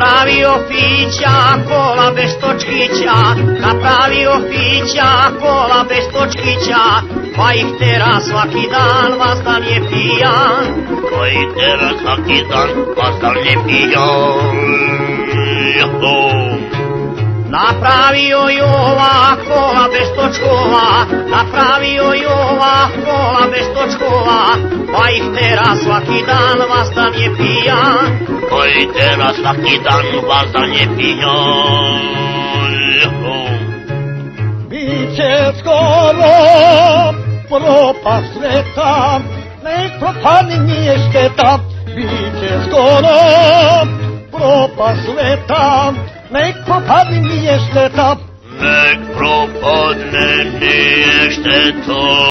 Napravio pića, kola bez točkića, napravio pića, kola bez točkića, pa ih tera svaki dan, vazdan je pijan. Pa ih tera svaki dan, vazdan je pijan. Napravio Jova kola bez točkova, napravio Jova kola bez točkova, pa ih tera svaki dan, vazdan je pijan. I teraz taki dan was za nie pieniążą. Bicie skoro propast leta, niech propany nie szketa. Bicie skoro propast leta, niech propany nie szketa. Niech propadne mi jeszcze to.